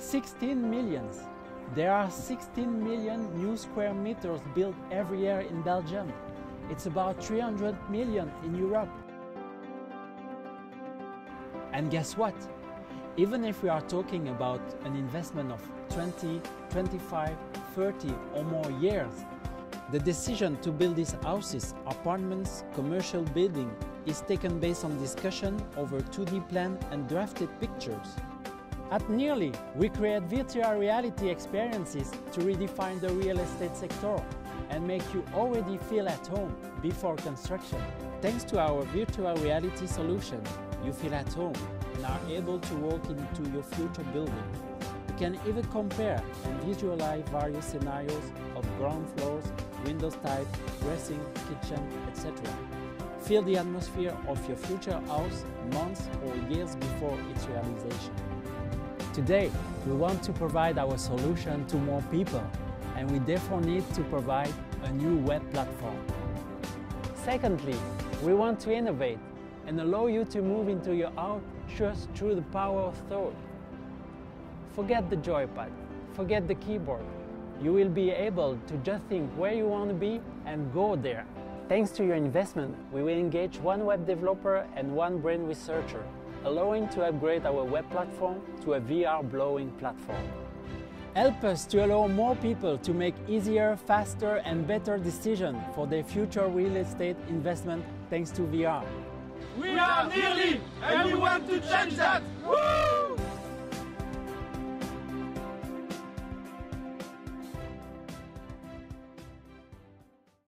16 millions. There are 16 million new square meters built every year in Belgium. It's about 300 million in Europe. And guess what? Even if we are talking about an investment of 20, 25, 30 or more years, the decision to build these houses, apartments, commercial building is taken based on discussion over 2D plan and drafted pictures. At Nirli, we create virtual reality experiences to redefine the real estate sector and make you already feel at home before construction. Thanks to our virtual reality solution, you feel at home and are able to walk into your future building. You can even compare and visualize various scenarios of ground floors, windows type, dressing, kitchen, etc. Feel the atmosphere of your future house months or years before its realization. Today, we want to provide our solution to more people and we therefore need to provide a new web platform. Secondly, we want to innovate and allow you to move into your house just through the power of thought. Forget the joypad, forget the keyboard. You will be able to just think where you want to be and go there. Thanks to your investment, we will engage one web developer and one brain researcher, allowing to upgrade our web platform to a VR blowing platform. Help us to allow more people to make easier, faster and better decisions for their future real estate investment thanks to VR. We are Nirli, and we want to change that! Woo!